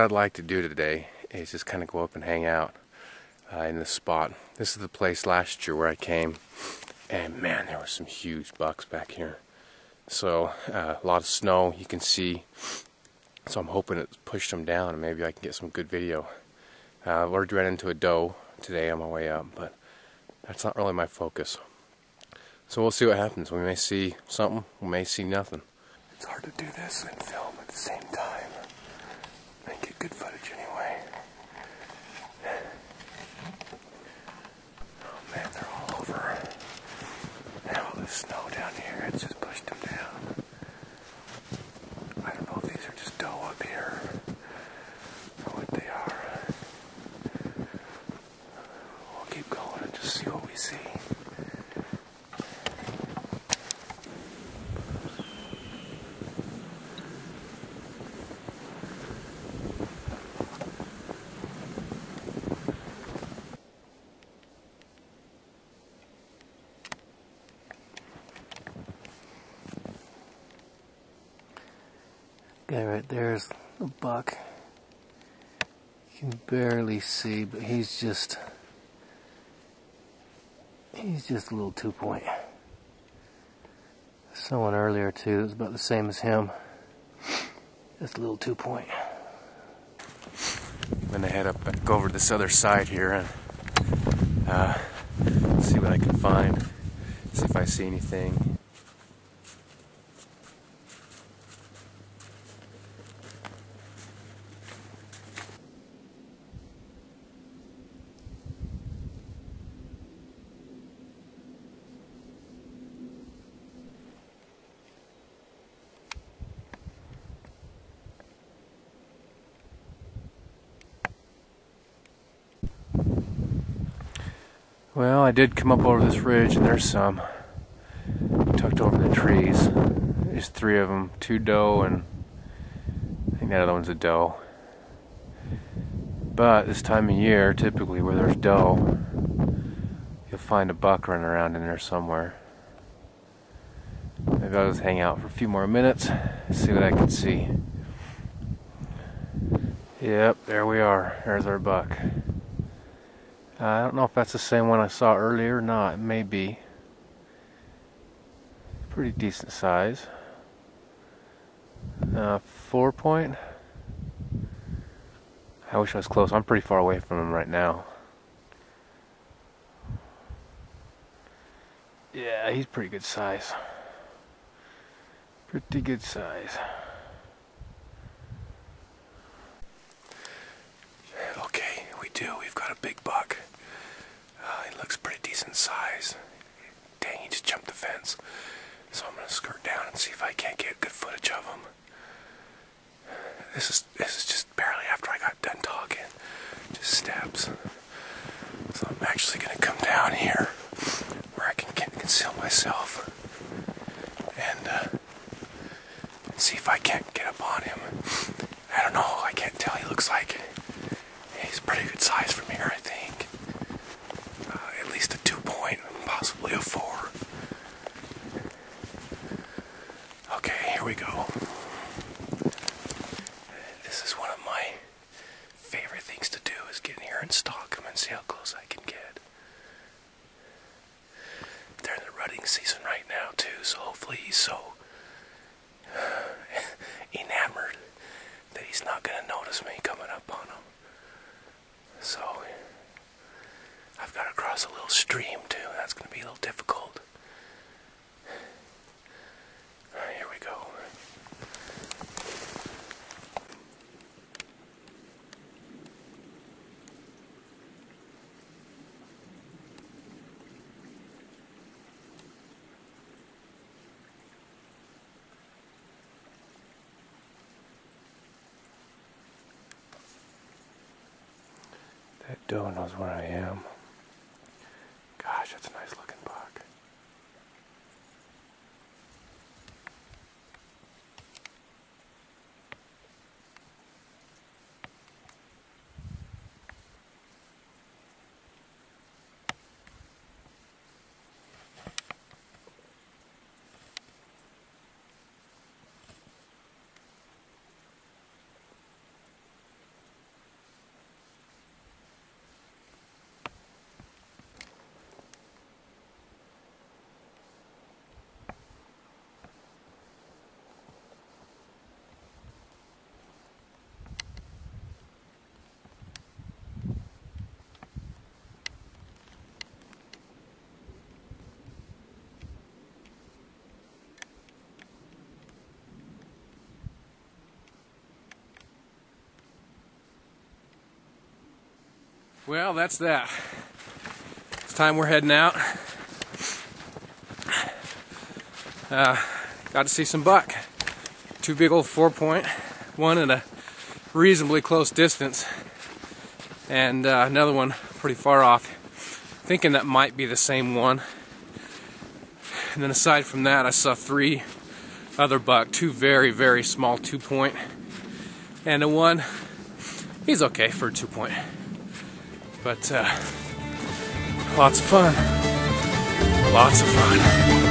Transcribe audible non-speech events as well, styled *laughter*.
what I'd like to do today is just kind of go up and hang out uh, in this spot. This is the place last year where I came, and man, there were some huge bucks back here. So uh, a lot of snow you can see. So I'm hoping it pushed them down, and maybe I can get some good video. Uh, I already ran into a doe today on my way up, but that's not really my focus. So we'll see what happens. We may see something, we may see nothing. It's hard to do this and film at the same time good footage anyway. Oh man, they're all over. And all this snow down here, it's just pushed them down. I don't know if these are just doe up here or what they are. We'll keep going and just see what we see. Guy right there is a buck. You can barely see, but he's just he's just a little two point. Someone earlier too that was about the same as him. Just a little two point. I'm gonna head up go over to this other side here and uh, see what I can find. See if I see anything. Well, I did come up over this ridge, and there's some tucked over the trees. There's three of them, two doe, and I think that other one's a doe. But this time of year, typically where there's doe, you'll find a buck running around in there somewhere. Maybe I'll just hang out for a few more minutes, see what I can see. Yep, there we are. There's our buck. Uh, I don't know if that's the same one I saw earlier or not. It may be. Pretty decent size. Uh, four point. I wish I was close. I'm pretty far away from him right now. Yeah, he's pretty good size. Pretty good size. Okay, we do. We've got a big buck. Uh, he looks pretty decent size. Dang, he just jumped the fence. So I'm gonna skirt down and see if I can't get good footage of him. This is this is just barely after I got done talking. Just steps. So I'm actually gonna come down here where I can get, conceal myself and, uh, see if I can't get up on him. I don't know. I can't tell. He looks like he's pretty good size from here. I think uh, at least a two point, possibly a four. Okay, here we go. This is one of my favorite things to do is get in here and stalk him and see how close I can get. They're in the rutting season right now too, so hopefully he's so *sighs* enamored that he's not gonna notice me coming up on him. So I've got to cross a little stream too. That's going to be a little difficult. Alright, here we go. Doe knows where I am. Well, that's that. It's time we're heading out. Uh, got to see some buck. Two big old four point, one at a reasonably close distance, and uh, another one pretty far off. Thinking that might be the same one. And then aside from that, I saw three other buck, two very, very small two point, and the one, he's okay for a two point. But uh, lots of fun. Lots of fun.